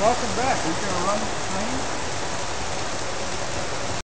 welcome back. Are you going to run the train?